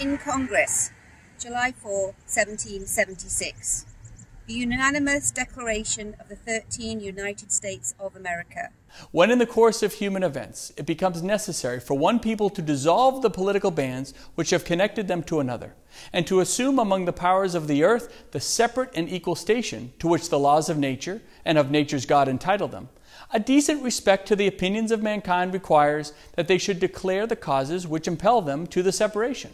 In Congress, July 4, 1776. The unanimous declaration of the 13 United States of America. When in the course of human events it becomes necessary for one people to dissolve the political bands which have connected them to another, and to assume among the powers of the earth the separate and equal station to which the laws of nature and of nature's God entitle them, a decent respect to the opinions of mankind requires that they should declare the causes which impel them to the separation.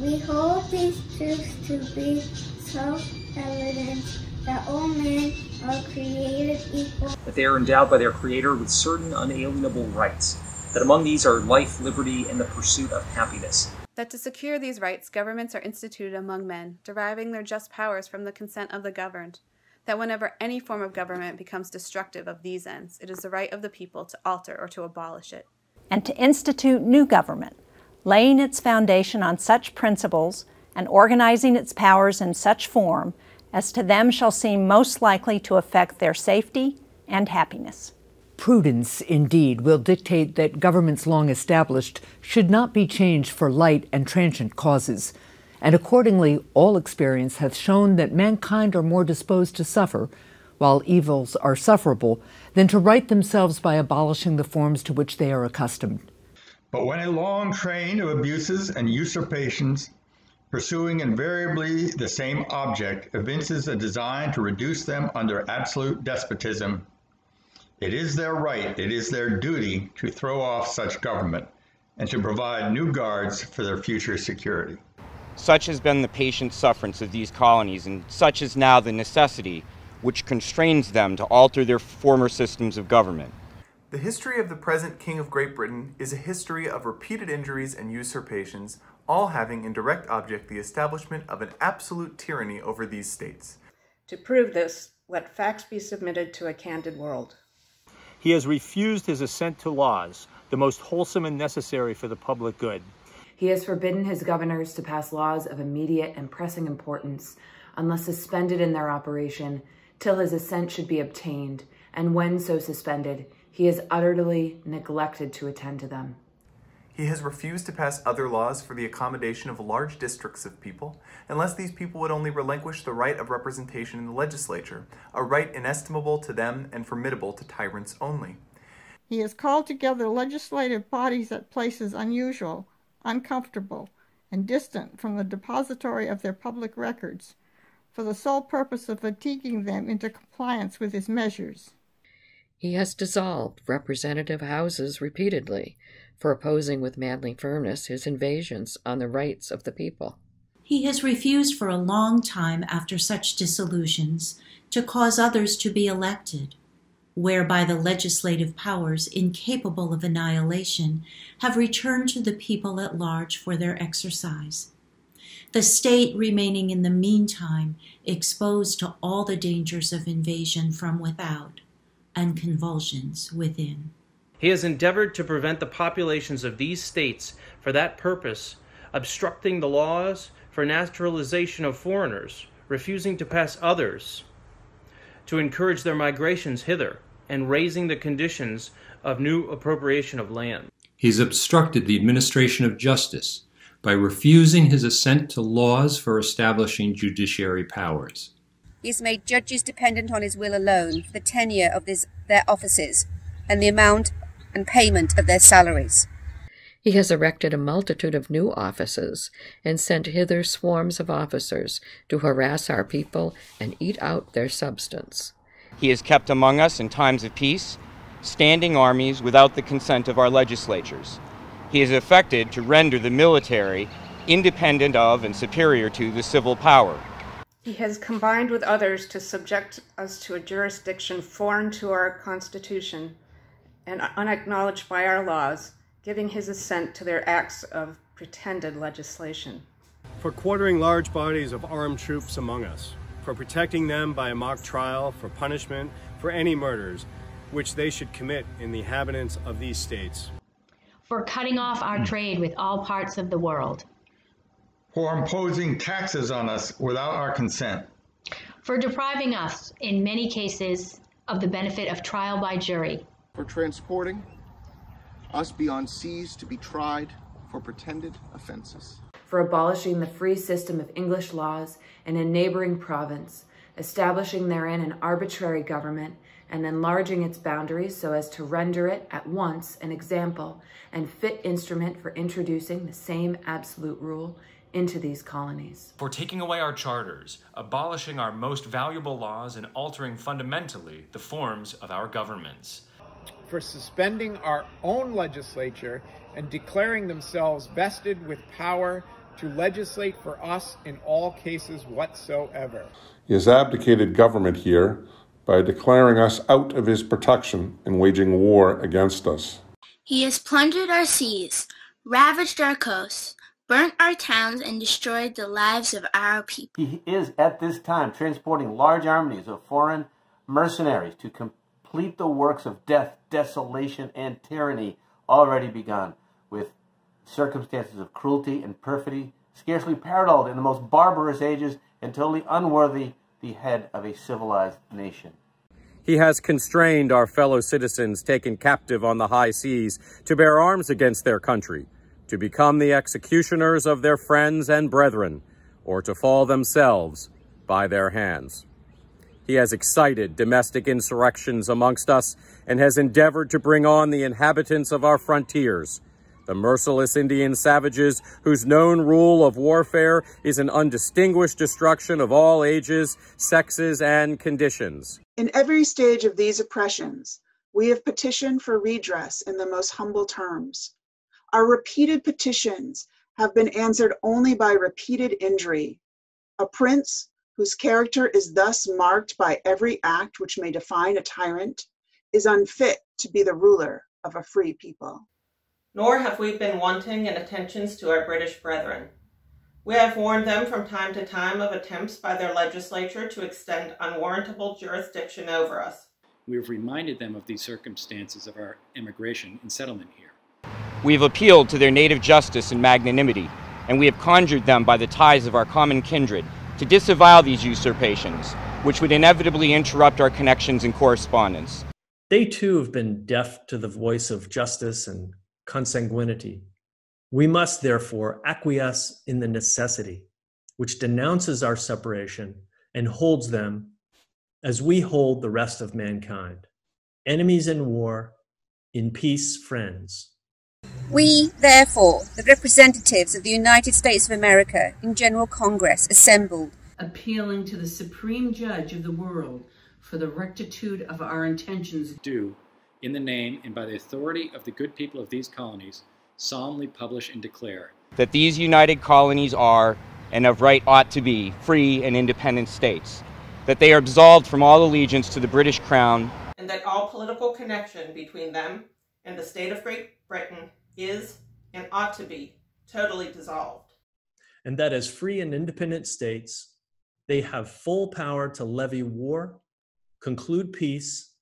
We hold these truths to be self-evident that all men are created equal. That they are endowed by their Creator with certain unalienable rights. That among these are life, liberty, and the pursuit of happiness. That to secure these rights, governments are instituted among men, deriving their just powers from the consent of the governed. That whenever any form of government becomes destructive of these ends, it is the right of the people to alter or to abolish it. And to institute new government, laying its foundation on such principles and organizing its powers in such form as to them shall seem most likely to affect their safety and happiness. Prudence, indeed, will dictate that governments long established should not be changed for light and transient causes, and accordingly, all experience hath shown that mankind are more disposed to suffer, while evils are sufferable, than to right themselves by abolishing the forms to which they are accustomed. But when a long train of abuses and usurpations, pursuing invariably the same object, evinces a design to reduce them under absolute despotism, it is their right, it is their duty to throw off such government and to provide new guards for their future security. Such has been the patient sufferance of these colonies, and such is now the necessity which constrains them to alter their former systems of government. The history of the present King of Great Britain is a history of repeated injuries and usurpations, all having in direct object the establishment of an absolute tyranny over these states. To prove this, let facts be submitted to a candid world. He has refused his assent to laws, the most wholesome and necessary for the public good. He has forbidden his governors to pass laws of immediate and pressing importance unless suspended in their operation till his assent should be obtained, and when so suspended, he has utterly neglected to attend to them. He has refused to pass other laws for the accommodation of large districts of people, unless these people would only relinquish the right of representation in the legislature, a right inestimable to them and formidable to tyrants only. He has called together legislative bodies at places unusual, uncomfortable, and distant from the depository of their public records, for the sole purpose of fatiguing them into compliance with his measures. He has dissolved representative houses repeatedly for opposing with manly firmness his invasions on the rights of the people. He has refused for a long time after such dissolutions to cause others to be elected, whereby the legislative powers, incapable of annihilation, have returned to the people at large for their exercise. The state remaining in the meantime exposed to all the dangers of invasion from without and convulsions within. He has endeavored to prevent the populations of these states for that purpose, obstructing the laws for naturalization of foreigners, refusing to pass others to encourage their migrations hither, and raising the conditions of new appropriation of land. He's obstructed the administration of justice by refusing his assent to laws for establishing judiciary powers. He has made judges dependent on his will alone for the tenure of this, their offices and the amount and payment of their salaries. He has erected a multitude of new offices and sent hither swarms of officers to harass our people and eat out their substance. He has kept among us in times of peace standing armies without the consent of our legislatures. He has affected to render the military independent of and superior to the civil power. He has combined with others to subject us to a jurisdiction foreign to our Constitution and unacknowledged by our laws, giving his assent to their acts of pretended legislation. For quartering large bodies of armed troops among us, for protecting them by a mock trial, for punishment, for any murders which they should commit in the inhabitants of these states. For cutting off our trade with all parts of the world. For imposing taxes on us without our consent. For depriving us, in many cases, of the benefit of trial by jury. For transporting us beyond seas to be tried for pretended offenses. For abolishing the free system of English laws in a neighboring province, establishing therein an arbitrary government, and enlarging its boundaries so as to render it at once an example and fit instrument for introducing the same absolute rule into these colonies. For taking away our charters, abolishing our most valuable laws, and altering fundamentally the forms of our governments. For suspending our own legislature and declaring themselves vested with power to legislate for us in all cases whatsoever. He has abdicated government here by declaring us out of his protection and waging war against us. He has plundered our seas, ravaged our coasts, burnt our towns, and destroyed the lives of our people. He is at this time transporting large armies of foreign mercenaries to complete the works of death, desolation, and tyranny already begun, with circumstances of cruelty and perfidy scarcely paralleled in the most barbarous ages and totally unworthy the head of a civilized nation. He has constrained our fellow citizens taken captive on the high seas to bear arms against their country, to become the executioners of their friends and brethren, or to fall themselves by their hands. He has excited domestic insurrections amongst us and has endeavored to bring on the inhabitants of our frontiers, the merciless Indian savages whose known rule of warfare is an undistinguished destruction of all ages, sexes, and conditions. In every stage of these oppressions, we have petitioned for redress in the most humble terms. Our repeated petitions have been answered only by repeated injury. A prince whose character is thus marked by every act which may define a tyrant is unfit to be the ruler of a free people. Nor have we been wanting in attentions to our British brethren. We have warned them from time to time of attempts by their legislature to extend unwarrantable jurisdiction over us. We have reminded them of these circumstances of our immigration and settlement here. We have appealed to their native justice and magnanimity, and we have conjured them by the ties of our common kindred to disavow these usurpations, which would inevitably interrupt our connections and correspondence. They too have been deaf to the voice of justice and consanguinity. We must therefore acquiesce in the necessity which denounces our separation and holds them as we hold the rest of mankind. Enemies in war, in peace, friends. We, therefore, the representatives of the United States of America in General Congress assembled, appealing to the Supreme Judge of the world for the rectitude of our intentions, do, in the name and by the authority of the good people of these colonies, solemnly publish and declare that these united colonies are, and of right ought to be, free and independent states, that they are absolved from all allegiance to the British Crown, and that all political connection between them and the state of Great Britain is and ought to be totally dissolved. And that as free and independent states, they have full power to levy war, conclude peace,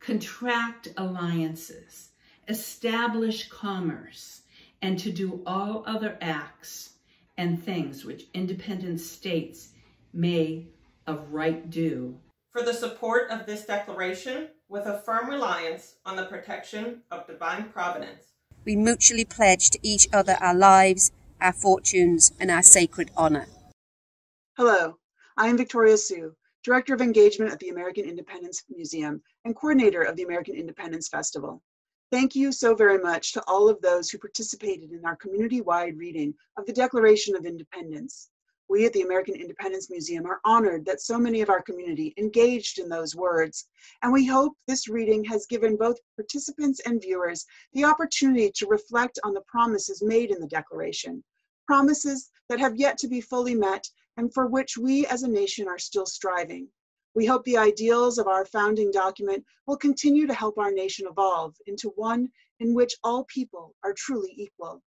contract alliances, establish commerce, and to do all other acts and things which independent states may of right do. For the support of this declaration, with a firm reliance on the protection of divine providence, we mutually pledge to each other our lives, our fortunes, and our sacred honor. Hello, I am Victoria Sue, Director of Engagement at the American Independence Museum and coordinator of the American Independence Festival. Thank you so very much to all of those who participated in our community-wide reading of the Declaration of Independence. We at the American Independence Museum are honored that so many of our community engaged in those words, and we hope this reading has given both participants and viewers the opportunity to reflect on the promises made in the Declaration, promises that have yet to be fully met and for which we as a nation are still striving. We hope the ideals of our founding document will continue to help our nation evolve into one in which all people are truly equal.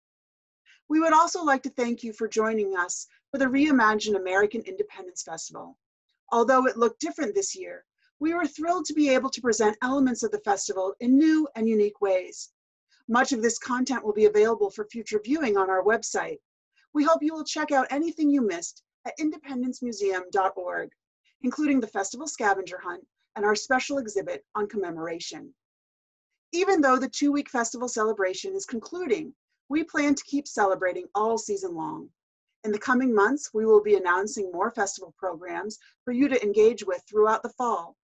We would also like to thank you for joining us for the reimagined American Independence Festival. Although it looked different this year, we were thrilled to be able to present elements of the festival in new and unique ways. Much of this content will be available for future viewing on our website. We hope you will check out anything you missed at independencemuseum.org, including the festival scavenger hunt and our special exhibit on commemoration. Even though the two-week festival celebration is concluding, We plan to keep celebrating all season long. In the coming months, we will be announcing more festival programs for you to engage with throughout the fall.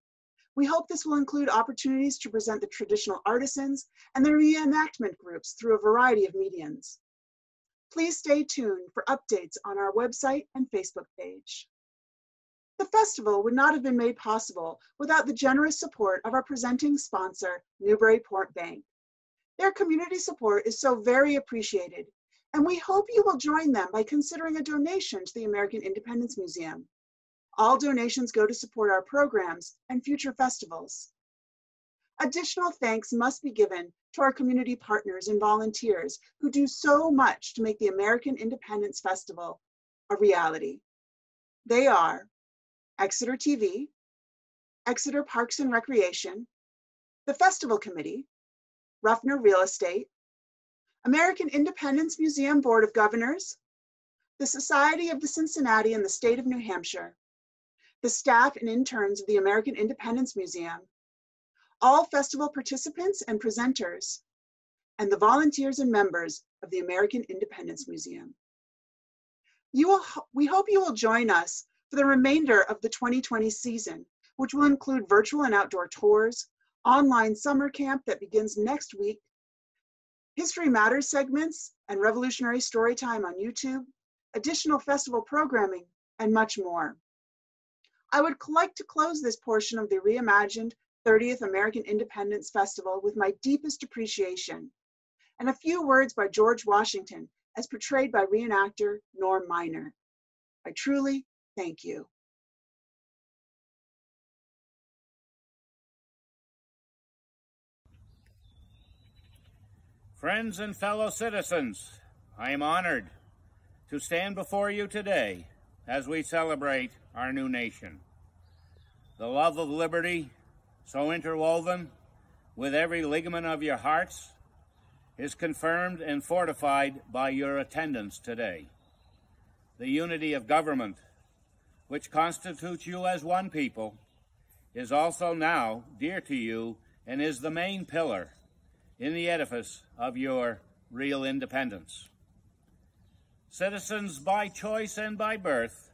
We hope this will include opportunities to present the traditional artisans and the reenactment groups through a variety of mediums. Please stay tuned for updates on our website and Facebook page. The festival would not have been made possible without the generous support of our presenting sponsor, Newburyport Bank. Their community support is so very appreciated, and we hope you will join them by considering a donation to the American Independence Museum. All donations go to support our programs and future festivals. Additional thanks must be given to our community partners and volunteers who do so much to make the American Independence Festival a reality. They are Exeter TV, Exeter Parks and Recreation, the Festival Committee, Ruffner Real Estate, American Independence Museum Board of Governors, the Society of the Cincinnati and the State of New Hampshire, the staff and interns of the American Independence Museum, all festival participants and presenters, and the volunteers and members of the American Independence Museum. You will, we hope you will join us for the remainder of the 2020 season, which will include virtual and outdoor tours, online summer camp that begins next week, History Matters segments and Revolutionary Storytime on YouTube, additional festival programming, and much more. I would like to close this portion of the reimagined 30th American Independence Festival with my deepest appreciation and a few words by George Washington as portrayed by reenactor Norm Miner. I truly Thank you. Friends and fellow citizens, I am honored to stand before you today as we celebrate our new nation. The love of liberty, so interwoven with every ligament of your hearts, is confirmed and fortified by your attendance today. The unity of government which constitutes you as one people, is also now dear to you and is the main pillar in the edifice of your real independence. Citizens by choice and by birth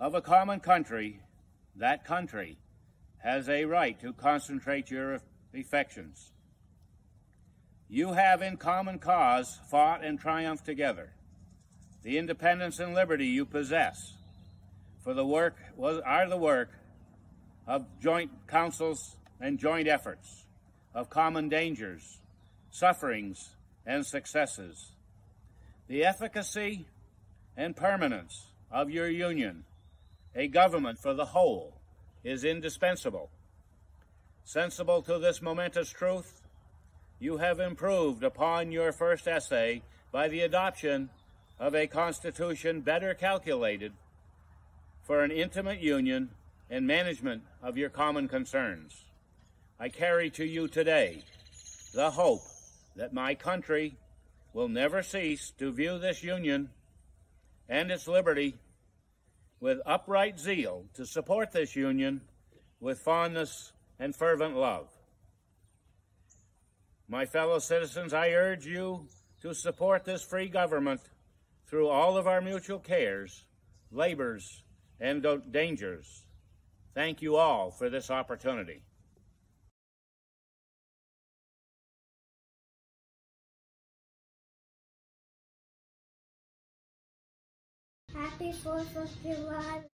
of a common country, that country has a right to concentrate your affections. You have in common cause fought and triumphed together. The independence and liberty you possess for the work was are the work of joint councils and joint efforts, of common dangers, sufferings, and successes. The efficacy and permanence of your union, a government for the whole, is indispensable. Sensible to this momentous truth, you have improved upon your first essay by the adoption of a constitution better calculated for an intimate union and management of your common concerns. I carry to you today the hope that my country will never cease to view this union and its liberty with upright zeal, to support this union with fondness and fervent love. My fellow citizens, I urge you to support this free government through all of our mutual cares, labors, and dangers. Thank you all for this opportunity. Happy 4th of July.